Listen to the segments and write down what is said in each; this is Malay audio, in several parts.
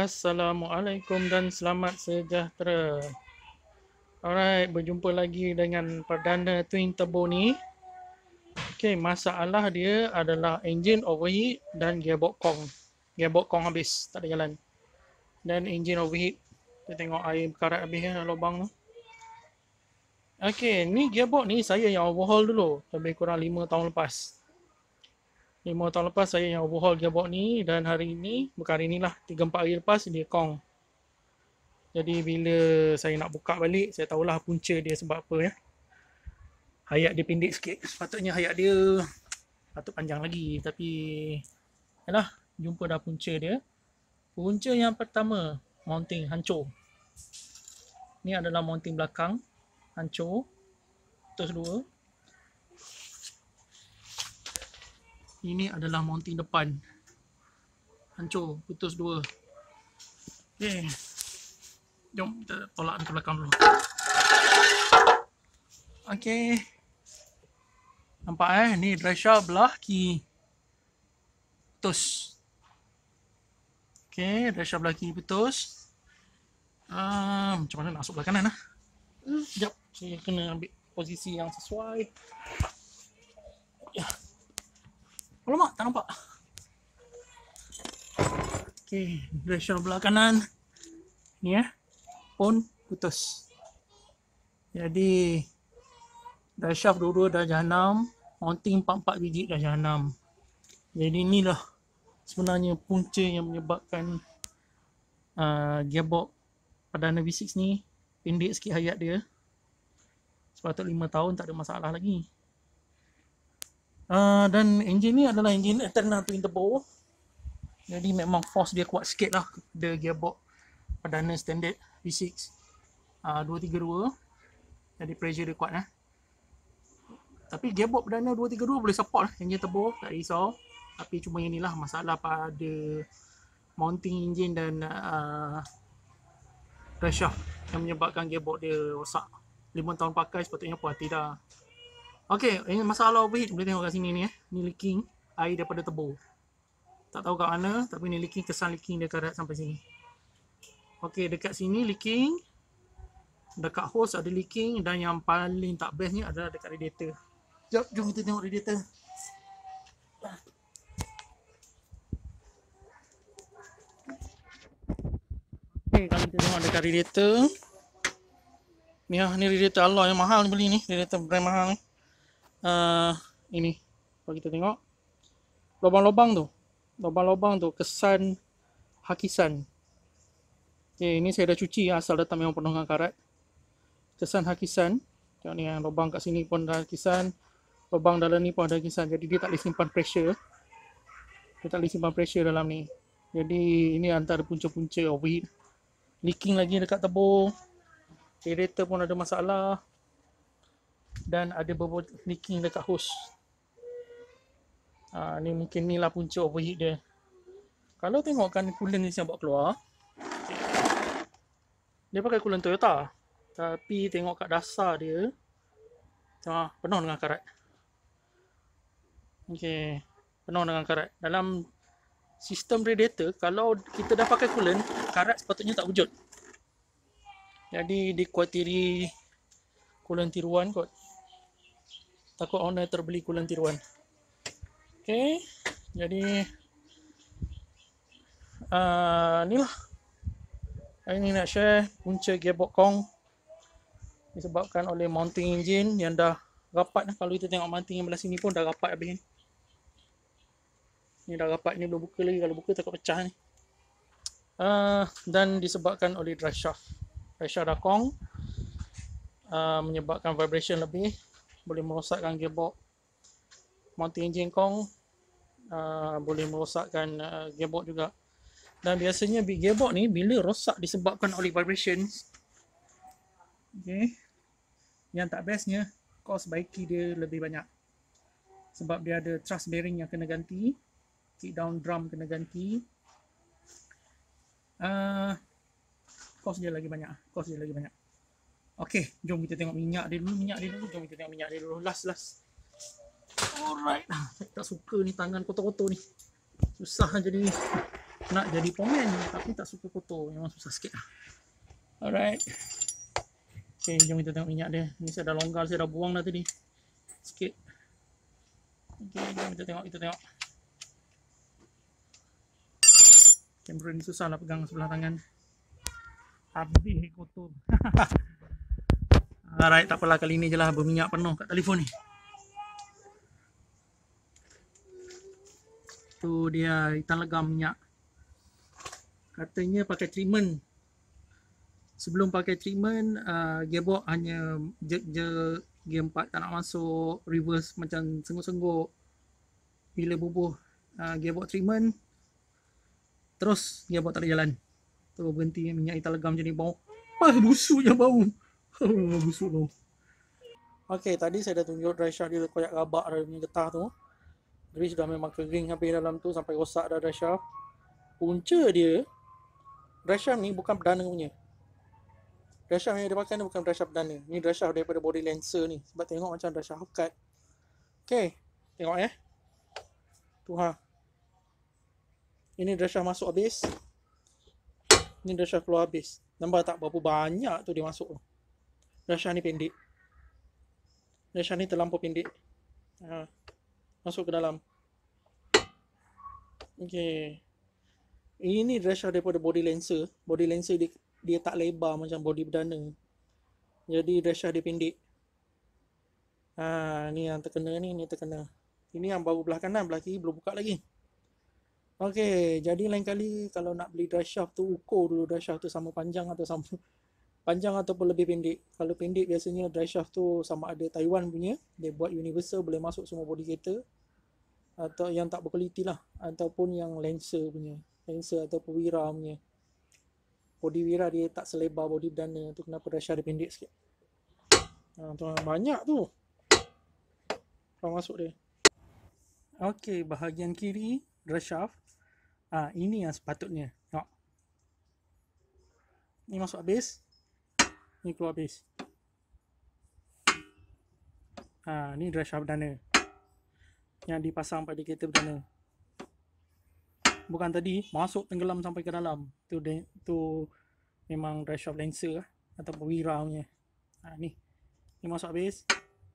Assalamualaikum dan selamat sejahtera. Alright, berjumpa lagi dengan perdana twin turbo ni. Okay, masalah dia adalah engine overheat dan gearbox kong. Gearbox kong habis, tak ada jalan. Dan engine overheat. Kita tengok air berkarat habis ya lubang tu. Okay, ni gearbox ni saya yang overhaul dulu. Lebih kurang 5 tahun lepas. 5 tahun lepas saya yang overhaul gearbox ni dan hari ini, bukan hari inilah, 3-4 hari lepas dia kong. Jadi bila saya nak buka balik, saya tahulah punca dia sebab apa ya. Hayat dia pendek sikit. Sepatutnya hayat dia patut panjang lagi tapi yalah, jumpa dah punca dia. Punca yang pertama, mounting hancur. Ni adalah mounting belakang hancur. Terus dua. Ini adalah mounting depan. Hancur, putus dua. Okey. Jom kita tolak ke belakang dulu. Okey. Nampak eh, ni drive shaft belah kiri. Putus. Okey, drive shaft belah kiri putus. Uh, macam mana nak masuk belah kanan lah. Sekejap, saya kena ambil posisi yang sesuai. Alamak, tak nampak. Okey, pressure belah kanan. Ni eh. Pun putus. Jadi dah shaft dua-dua dah jahanam, mounting empat-empat biji dah jahanam. Jadi inilah sebenarnya punca yang menyebabkan uh, gearbox perdana V6 ni pendek sikit hayat dia. Sepatut 5 tahun tak ada masalah lagi. Uh, dan engine ni adalah engine internal twin turbo. Jadi memang force dia kuat sikit lah. The gearbox perdana standard V6 uh, 232 jadi pressure dia kuat lah. Tapi gearbox perdana 232 boleh support lah. Engine turbo tak risau. Tapi cuma inilah masalah pada mounting engine dan uh, pressure yang menyebabkan gearbox dia rosak. 5 tahun pakai sepatutnya puas tidak Okey, ini masalah overheat boleh tengok kat sini ni eh. Ni leaking air daripada tebu. Tak tahu kat mana tapi ni leaking kesan leaking dia karat sampai sini. Okey, dekat sini leaking. Dekat hose ada leaking dan yang paling tak best ni adalah dekat radiator. Jom, jom kita tengok radiator. Okey, kalau kita tengok dekat radiator. Ni ah, ni radiator alloy yang mahal ni beli ni, radiator brand mahal ni uh, ini. Kalau kita tengok lubang-lubang tu. Lubang-lubang tu kesan hakisan. Okay, ini saya dah cuci asal datang memang penuh dengan karat. Kesan hakisan. Tengok ni yang lubang kat sini pun ada hakisan. Lubang dalam ni pun ada hakisan. Jadi dia tak boleh simpan pressure. Dia tak boleh simpan pressure dalam ni. Jadi ini antara punca-punca overheat leaking lagi dekat tebur. Radiator pun ada masalah dan ada beberapa leaking dekat hose. Ha, ni mungkin ni lah punca overheat dia. Kalau tengokkan coolant ni yang buat keluar. Dia pakai coolant Toyota. Tapi tengok kat dasar dia. Ha, penuh dengan karat. Okay. Penuh dengan karat. Dalam sistem radiator, kalau kita dah pakai coolant, karat sepatutnya tak wujud. Jadi dikuatiri coolant tiruan kot takut owner terbeli kulan tiruan. Okay, jadi uh, ni lah hari ni nak share punca gearbox kong. Disebabkan oleh mounting engine yang dah rapat lah. kalau kita tengok mounting yang belah sini pun dah rapat habis ni. Ni dah rapat ni belum buka lagi. Kalau buka takut pecah ni. Uh, dan disebabkan oleh drive shaft. Drive shaft dah kong uh, menyebabkan vibration lebih boleh merosakkan gearbox mounting engine kong uh, boleh merosakkan uh, gearbox juga. Dan biasanya big gearbox ni bila rosak disebabkan oleh vibration? Okay. yang tak bestnya cost baiki dia lebih banyak. Sebab dia ada thrust bearing yang kena ganti kick down drum kena ganti. Uh, cost dia lagi banyak cost dia lagi banyak Okey, jom kita tengok minyak dia dulu, minyak dia dulu. Jom kita tengok minyak dia dulu. Last, last. Alright. Saya tak suka ni tangan kotor-kotor ni. Susah jadi nak jadi pomen tapi tak suka kotor memang susah sikit lah alright ok jom kita tengok minyak dia ni saya dah longgar saya dah buang dah tadi sikit ok jom kita tengok kita tengok kamera ni susah lah pegang sebelah tangan habis kotor alright tak apalah kali ni je lah berminyak penuh kat telefon ni. Tu dia hitam legam minyak. Katanya pakai treatment. Sebelum pakai treatment uh, gearbox hanya je, je gear 4 tak nak masuk reverse macam sengguk-sengguk bila bubuh uh, gearbox treatment terus gearbox tak ada jalan. Tu berhenti minyak hitam legam jadi bau. Ah busuknya bau busuk tu. Okay, tadi saya dah tunjuk dry shaft dia koyak rabak dia punya getah tu. Jadi sudah memang kering habis dalam tu sampai rosak dah dry shaft. Punca dia dry shaft ni bukan perdana punya. Dry shaft yang dia pakai ni bukan dry shaft perdana. Ni dry shaft daripada body lancer ni. Sebab tengok macam dry shaft cut ok tengok eh. Tu ha. Ini dry shaft masuk habis. Ni dry shaft keluar habis. Nampak tak berapa banyak tu dia masuk dry shaft ni pendek dry shaft ni terlampau pendek ha masuk ke dalam. Okey. Ini dresser daripada body lancer. Body lancer dia, dia tak lebar macam body perdana. Jadi dresser dia pendek. Ha, ni yang terkena ni, ni terkena. Ini yang baru belah kanan, belah kiri belum buka lagi. Okey, jadi lain kali kalau nak beli dry shaft tu ukur dulu dry shaft tu sama panjang atau sama panjang ataupun lebih pendek. Kalau pendek biasanya dry shaft tu sama ada Taiwan punya, dia buat universal boleh masuk semua body kereta atau yang tak berkualiti lah ataupun yang Lancer punya, Lancer ataupun Wira punya. Body Wira dia tak selebar body perdana tu kenapa dry shaft dia pendek sikit. Ha, tu banyak tu. Kalau masuk dia. Okey, bahagian kiri dry shaft. Ah, ha, ini yang sepatutnya. Tengok. Ni masuk habis ni keluar habis ha, ni dry shaft perdana. Yang dipasang pada kereta perdana. Bukan tadi masuk tenggelam sampai ke dalam. Tu tu memang dry shaft lancer lah atau wira punya. Ha, ni. Ni masuk habis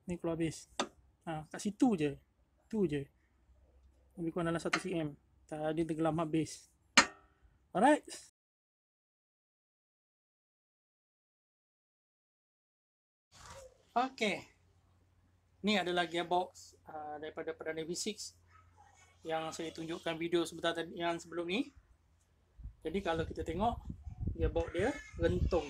ni keluar habis ha, kat situ je. Tu je. Lebih kurang dalam 1 cm tadi tenggelam habis alright Okey. Ni adalah gearbox uh, daripada Perdana V6 yang saya tunjukkan video sebentar tadi yang sebelum ni. Jadi kalau kita tengok gearbox dia rentung.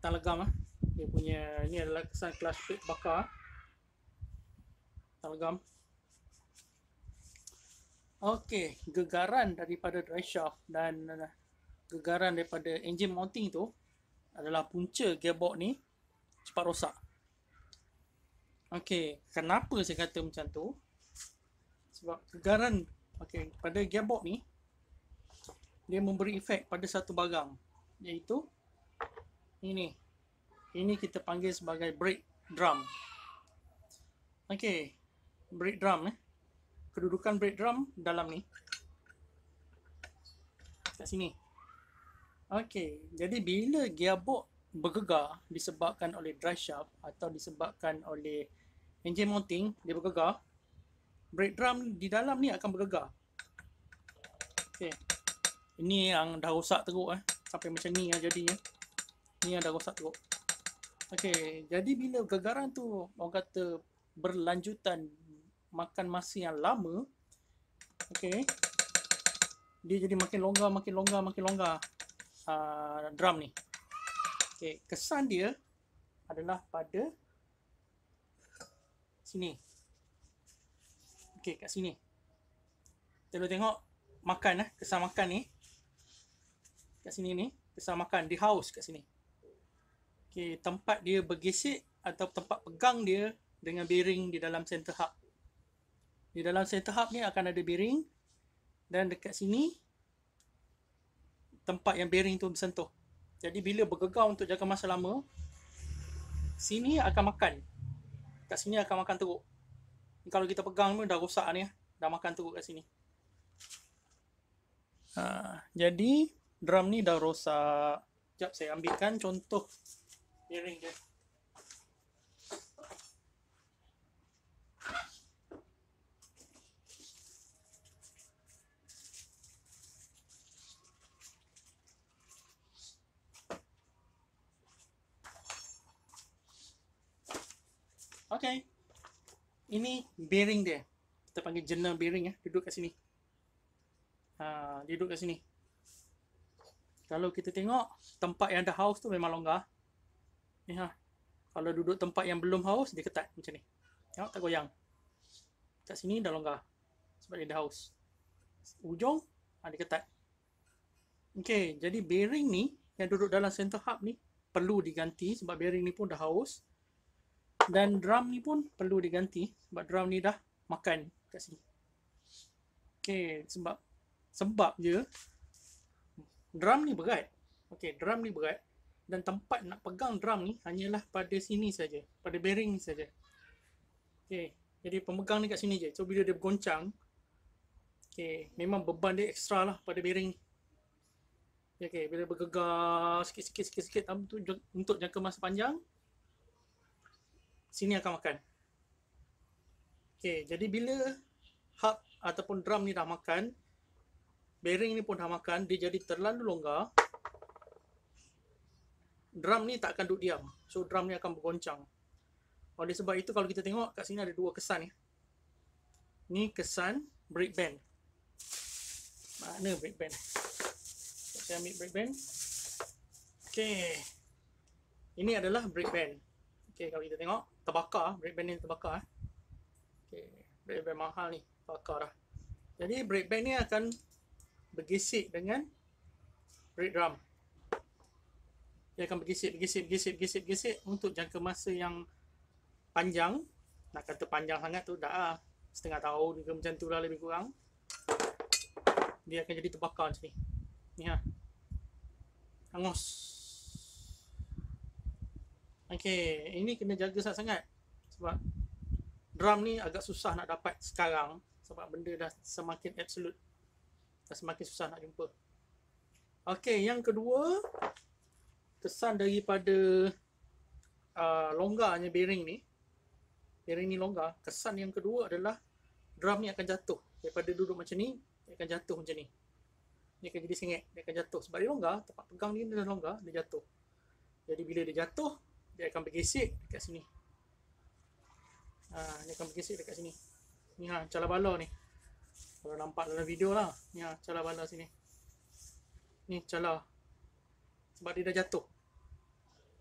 Tak legam ah. Dia punya ni adalah kesan clutch plate bakar. Tak legam. Okey, gegaran daripada drive shaft dan uh, gegaran daripada engine mounting tu adalah punca gearbox ni cepat rosak. Okey, kenapa saya kata macam tu? Sebab kegaran okey pada gearbox ni dia memberi efek pada satu barang iaitu ini. Ini kita panggil sebagai brake drum. Okey, brake drum eh. Kedudukan brake drum dalam ni. Kat sini. Okey, jadi bila gearbox bergegar disebabkan oleh drive shaft atau disebabkan oleh engine mounting dia bergegar. Brake drum di dalam ni akan bergegar. Okey. Ini yang dah rosak teruk eh. Sampai macam ni yang jadinya. Ni yang dah rosak teruk. Okey jadi bila gegaran tu orang kata berlanjutan makan masa yang lama okey dia jadi makin longgar makin longgar makin longgar uh, drum ni Okey, kesan dia adalah pada sini. Okey, kat sini. Kita tengok makan eh, kesan makan ni. Kat sini ni, kesan makan di house kat sini. Okey, tempat dia bergesek atau tempat pegang dia dengan bearing di dalam center hub. Di dalam center hub ni akan ada bearing dan dekat sini tempat yang bearing tu bersentuh. Jadi bila bergegar untuk jaga masa lama, sini akan makan. Kat sini akan makan teruk. Kalau kita pegang ni dah rosak ni, dah makan teruk kat sini. Ha, jadi drum ni dah rosak. Sekejap saya ambilkan contoh bearing dia. Okay. Ini bearing dia. Kita panggil jenis bearing ya. Duduk kat sini. Ha, duduk kat sini. Kalau kita tengok tempat yang ada house tu memang longgar. Ni ha. Kalau duduk tempat yang belum house dia ketat macam ni. Tengok tak goyang. Kat sini dah longgar. Sebab dia ada house. Ujung ha, dia ketat. Okay, jadi bearing ni yang duduk dalam center hub ni perlu diganti sebab bearing ni pun dah haus. Dan drum ni pun perlu diganti sebab drum ni dah makan kat sini. Okay, sebab sebab je drum ni berat. Okay, drum ni berat dan tempat nak pegang drum ni hanyalah pada sini saja, pada bearing saja. Okay, jadi pemegang ni kat sini je. So bila dia bergoncang, okay, memang beban dia ekstra lah pada bearing. Okay, bila bergegar sikit-sikit sikit-sikit untuk, untuk jangka masa panjang, sini akan makan. Okay, jadi bila hub ataupun drum ni dah makan, bearing ni pun dah makan, dia jadi terlalu longgar, drum ni tak akan duduk diam. So, drum ni akan bergoncang. Oleh sebab itu, kalau kita tengok kat sini ada dua kesan ni. Ni kesan brake band. Mana brake band? Saya ambil brake band. Okay. Ini adalah brake band. Okay, kalau kita tengok, terbakar. Brake band ni terbakar. Okay, brake band mahal ni. Terbakar dah. Jadi, brake band ni akan bergesek dengan brake drum. Dia akan bergesek, bergesek, bergesek, bergesek, bergesek untuk jangka masa yang panjang. Nak kata panjang sangat tu dah lah. Setengah tahun ke macam tu lah lebih kurang. Dia akan jadi terbakar macam ni. Ni ha hangus. Okey, ini kena jaga sangat-sangat sebab drum ni agak susah nak dapat sekarang sebab benda dah semakin absolute. Dah semakin susah nak jumpa. Okey, yang kedua kesan daripada uh, longgarnya bearing ni. Bearing ni longgar. Kesan yang kedua adalah drum ni akan jatuh. Daripada duduk macam ni, dia akan jatuh macam ni dia akan jadi sengit dia akan jatuh sebab dia longgar tempat pegang ni dia longgar dia jatuh jadi bila dia jatuh dia akan bergesek dekat sini. Ha, dia akan bergesek dekat sini. Ni ha cala bala ni. Kalau nampak dalam video lah. Ni ha cala bala sini. Ni cala. Sebab dia dah jatuh.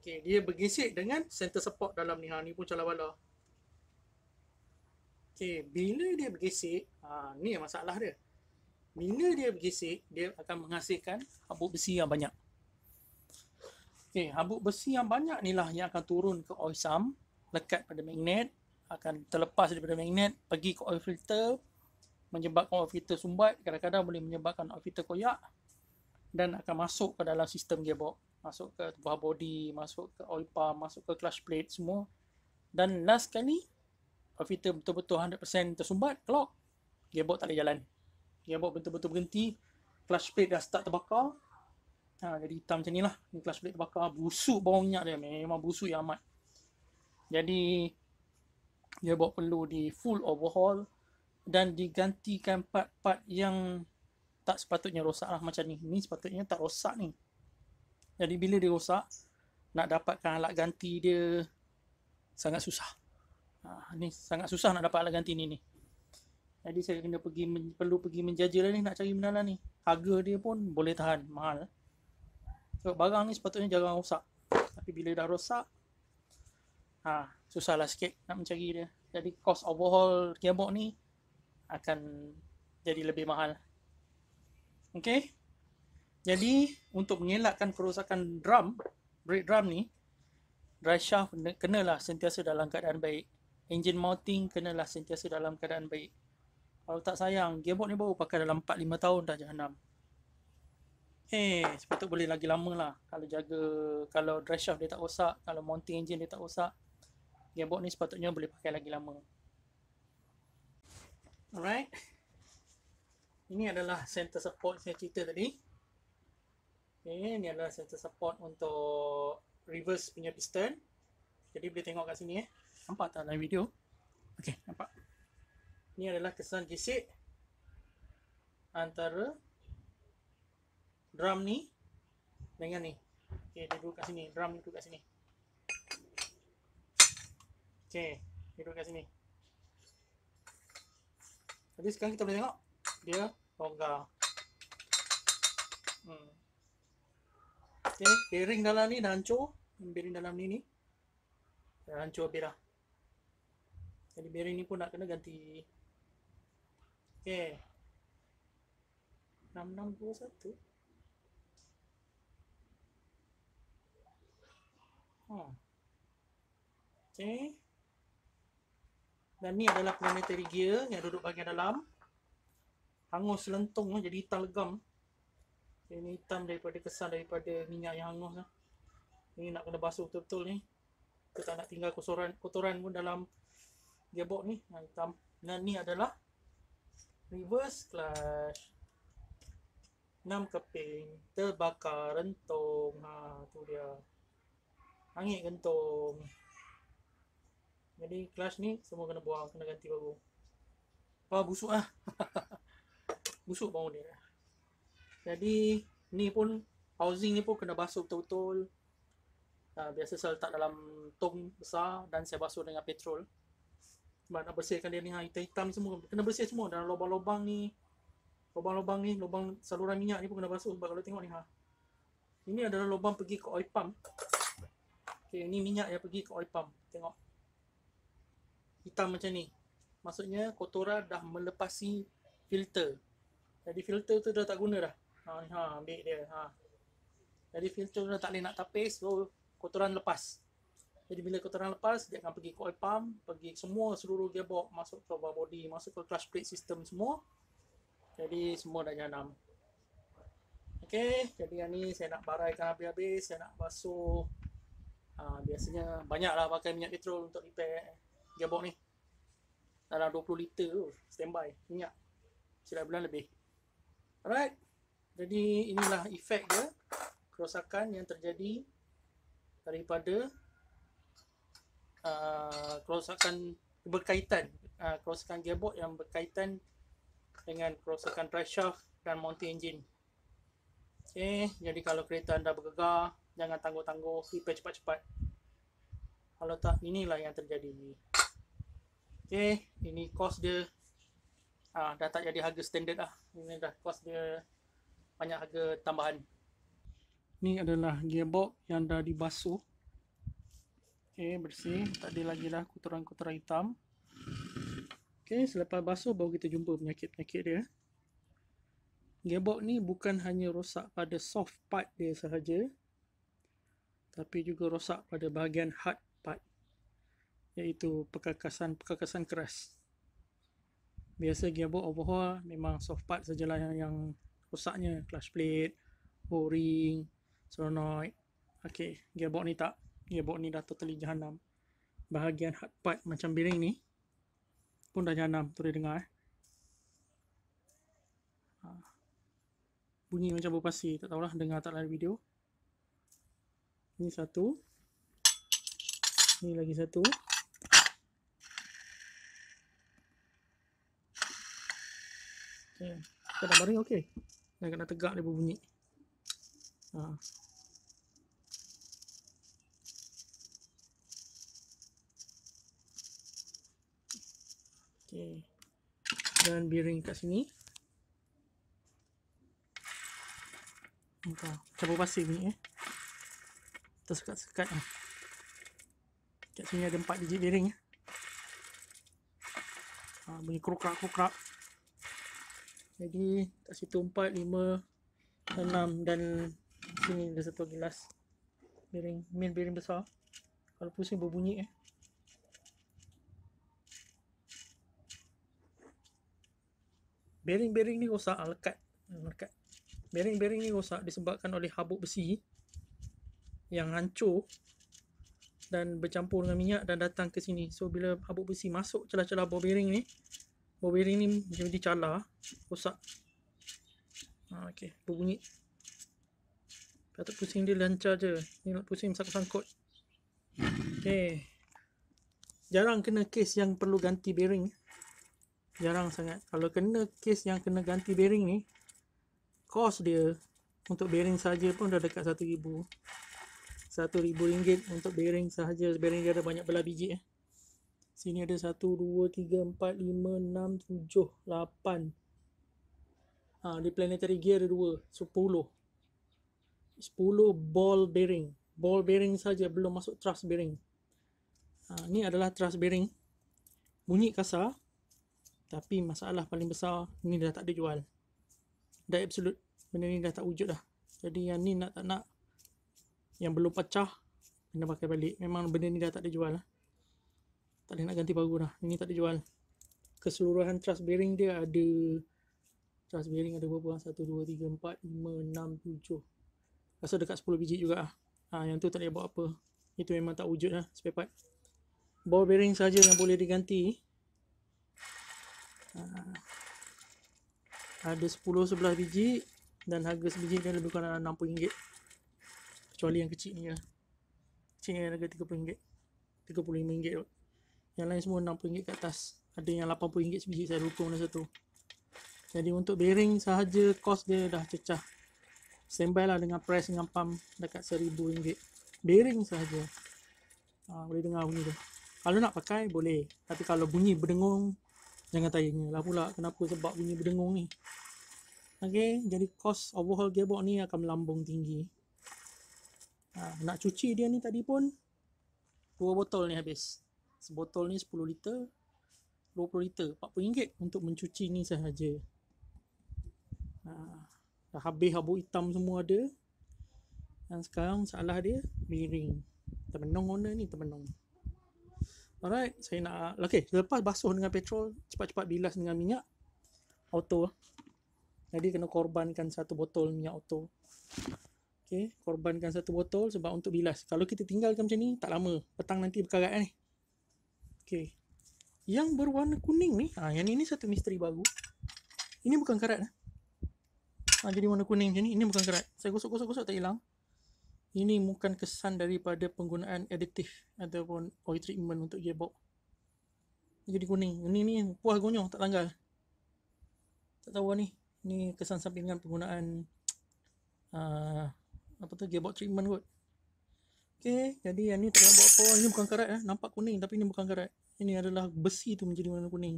Okay, dia bergesek dengan center support dalam ni. Ha ni pun cala bala. Okay, bila dia bergesek, ha, ni masalah dia. Bila dia bergesek, dia akan menghasilkan habuk besi yang banyak. Okey, habuk besi yang banyak ni lah yang akan turun ke oil sump, lekat pada magnet, akan terlepas daripada magnet, pergi ke oil filter, menyebabkan oil filter sumbat, kadang-kadang boleh menyebabkan oil filter koyak dan akan masuk ke dalam sistem gearbox. Masuk ke buah body, masuk ke oil pump, masuk ke clutch plate semua. Dan last kali, oil filter betul-betul 100% tersumbat, clock, gearbox tak boleh jalan gearbox betul-betul berhenti clutch plate dah start terbakar ha, jadi hitam macam ni lah. Ni clutch plate terbakar. Busuk bawang minyak dia. Memang busuk yang amat. Jadi gearbox perlu di full overhaul dan digantikan part-part yang tak sepatutnya rosak lah macam ni. Ni sepatutnya tak rosak ni. Jadi bila dia rosak nak dapatkan alat ganti dia sangat susah. Ha, ni sangat susah nak dapat alat ganti ni ni. Jadi saya kena pergi perlu pergi menjajah ni nak cari benda ni. Harga dia pun boleh tahan mahal. So barang ni sepatutnya jarang rosak. Tapi bila dah rosak ha susahlah sikit nak mencari dia. Jadi cost overhaul gearbox ni akan jadi lebih mahal. Okay. Jadi untuk mengelakkan kerosakan drum, brake drum ni, drive shaft kenalah sentiasa dalam keadaan baik. Engine mounting kenalah sentiasa dalam keadaan baik. Kalau tak sayang, gearbox ni baru pakai dalam 4-5 tahun dah jahanam. Eh, hey, sepatut boleh lagi lama lah. Kalau jaga, kalau drive shaft dia tak rosak, kalau mounting engine dia tak rosak, gearbox ni sepatutnya boleh pakai lagi lama. Alright. ini adalah center support saya cerita tadi. Okay, ini adalah center support untuk reverse punya piston. Jadi boleh tengok kat sini eh. Nampak tak dalam video? Okay, nampak. Ini adalah kesan gesek antara drum ni dengan ni. Dia duduk kat sini. Drum duduk kat sini. Dia duduk kat sini. Jadi sekarang kita boleh tengok dia longgar. Hmm. Okay, bearing dalam ni dah hancur. Bearing dalam ni ni. Dah hancur habis dah. Jadi bearing ni pun nak kena ganti. Okay. 6621. Hmm. Okay. Dan ni adalah planetary gear yang duduk bahagian dalam. Hangus selentung jadi hitam legam. Ini hitam daripada kesan daripada minyak yang hangus. Ini nak kena basuh betul-betul ni. Kita tak nak tinggal kotoran kotoran pun dalam gearbox ni. Yang hitam. Dan ni adalah reverse clutch. 6 keping terbakar rentung. Ha tu dia. Angin gentung. Jadi clutch ni semua kena buang, kena ganti baru. Ah busuk ah. busuk bau dia. Jadi ni pun housing ni pun kena basuh betul-betul. Uh, biasa saya letak dalam tong besar dan saya basuh dengan petrol. Sebab nak bersihkan dia ni hitam-hitam semua kena bersih semua dalam lubang-lubang ni. Lubang-lubang ni, lubang saluran minyak ni pun kena basuh sebab kalau tengok ni ha. Ini adalah lubang pergi ke oil pump. Okey, ini minyak yang pergi ke oil pump. Tengok. Hitam macam ni. Maksudnya kotoran dah melepasi filter. Jadi filter tu dah tak guna dah. Ha, ha ambil dia. Ha. Jadi filter tu dah tak boleh nak tapis. So kotoran lepas. Jadi bila kotoran lepas, dia akan pergi ke oil pump, pergi semua seluruh gearbox masuk ke body, masuk ke clutch plate system semua. Jadi semua dah janam. Okey, jadi yang ni saya nak baraikan habis-habis, saya nak basuh. Ha, biasanya banyaklah pakai minyak petrol untuk repair gearbox ni. Dalam 20 liter tu, standby minyak. Sila bulan lebih. Alright. Jadi inilah efek dia kerosakan yang terjadi daripada uh, kerosakan berkaitan uh, kerosakan gearbox yang berkaitan dengan kerosakan drive shaft dan mounting engine. Okay, jadi kalau kereta anda bergegar, jangan tangguh-tangguh, repair cepat-cepat. Kalau tak, inilah yang terjadi. Okay, ini cost dia ah, dah tak jadi harga standard lah. Ini dah cost dia banyak harga tambahan. Ni adalah gearbox yang dah dibasuh. Okay, bersih. Tak ada lagi dah kotoran-kotoran hitam. Okay, selepas basuh baru kita jumpa penyakit-penyakit dia. Gearbox ni bukan hanya rosak pada soft part dia sahaja. Tapi juga rosak pada bahagian hard part. Iaitu perkakasan-perkakasan keras. Biasa gearbox overhaul memang soft part sajalah yang, yang rosaknya. Clutch plate, o-ring, solenoid. Okay, gearbox ni tak. Gearbox ni dah totally jahanam. Bahagian hard part macam bearing ni pun dah janam tu dia dengar eh. Ha. Bunyi macam berpasi, tak tahulah dengar tak dalam video. Ini satu. Ini lagi satu. Okay. Kita dah baring okey. Dah kena tegak dia berbunyi. Ha. Okay. Dan bearing kat sini. Entah. Campur pasir bunyi eh. Tersekat-sekat lah. Kat sini ada empat biji bearing eh. Ha, bunyi krukrak-krukrak. Jadi kat situ empat, lima, enam dan sini ada satu gelas bearing, main bearing besar. Kalau pusing berbunyi eh. bearing-bearing ni rosak lekat lekat bearing-bearing ni rosak disebabkan oleh habuk besi yang hancur dan bercampur dengan minyak dan datang ke sini so bila habuk besi masuk celah-celah ball bearing ni ball bearing ni jadi cala rosak Ha, okay, berbunyi. Patut pusing dia lancar je. Ni nak pusing sangkut-sangkut. Okay. Jarang kena kes yang perlu ganti bearing. Jarang sangat. Kalau kena kes yang kena ganti bearing ni, cost dia untuk bearing saja pun dah dekat RM1,000. RM1,000 untuk bearing sahaja. Bearing dia ada banyak belah biji eh. Sini ada 1, 2, 3, 4, 5, 6, 7, 8. Ha, di planetary gear ada 2. 10. 10 ball bearing. Ball bearing saja belum masuk thrust bearing. Ha, ni adalah thrust bearing. Bunyi kasar. Tapi masalah paling besar, ni dah tak ada jual. Dah absolute. Benda ni dah tak wujud dah. Jadi yang ni nak tak nak, yang belum pecah, kena pakai balik. Memang benda ni dah tak ada jual lah. Tak ada nak ganti baru dah. Ini tak ada jual. Keseluruhan thrust bearing dia ada Trust bearing ada berapa? 1, 2, 3, 4, 5, 6, 7 Rasa dekat 10 biji juga lah ha, Yang tu tak boleh buat apa Itu memang tak wujud lah spare part Ball bearing saja yang boleh diganti ha, Ada 10-11 biji Dan harga sebiji dia lebih kurang RM60 Kecuali yang kecil ni lah Kecil ni harga RM30 RM35 Yang lain semua RM60 ke atas Ada yang RM80 sebiji saya lupa mana satu jadi untuk bearing sahaja kos dia dah cecah. Standby lah dengan press dengan pump dekat RM1,000. Bearing sahaja. Ha, boleh dengar bunyi tu. Kalau nak pakai boleh. Tapi kalau bunyi berdengung jangan tanya lah pula kenapa sebab bunyi berdengung ni. Okay, jadi kos overhaul gearbox ni akan melambung tinggi. Ha, nak cuci dia ni tadi pun dua botol ni habis. Sebotol ni 10 liter, 20 liter, RM40 untuk mencuci ni sahaja. Ha, dah habis abu hitam semua ada. Dan sekarang salah dia bearing. Termenung warna ni termenung. Alright, saya nak okey, lepas basuh dengan petrol, cepat-cepat bilas dengan minyak auto. Jadi kena korbankan satu botol minyak auto. Okey, korbankan satu botol sebab untuk bilas. Kalau kita tinggalkan macam ni tak lama, petang nanti berkarat ni. Okey. Yang berwarna kuning ni, ha, yang ini satu misteri baru. Ini bukan karat eh ha, jadi warna kuning macam ni ini bukan kerat saya gosok-gosok-gosok tak hilang ini bukan kesan daripada penggunaan aditif ataupun oil treatment untuk gearbox jadi kuning ini ni puas gonyong tak tanggal tak tahu ni ni kesan sampingan penggunaan uh, apa tu gearbox treatment kot Okay, jadi yang ni tak buat apa ini bukan karat eh. nampak kuning tapi ini bukan karat ini adalah besi tu menjadi warna kuning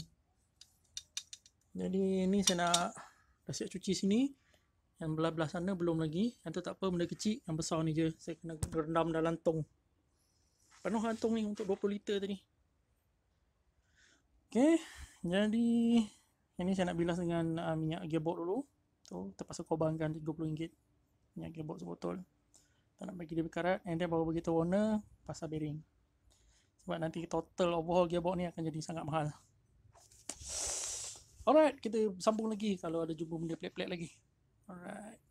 jadi ini saya nak dah siap cuci sini yang belah-belah sana belum lagi. Yang tu tak apa benda kecil. Yang besar ni je. Saya kena rendam dalam tong. Penuh tong ni untuk 20 liter tadi. Okay. Jadi. Yang ni saya nak bilas dengan uh, minyak gearbox dulu. Tu terpaksa korbankan RM30. Minyak gearbox sebotol. Tak nak bagi dia berkarat. And then baru begitu warna. Pasal bearing. Sebab nanti total overhaul gearbox ni akan jadi sangat mahal. Alright, kita sambung lagi kalau ada jumpa benda pelik-pelik lagi. All right.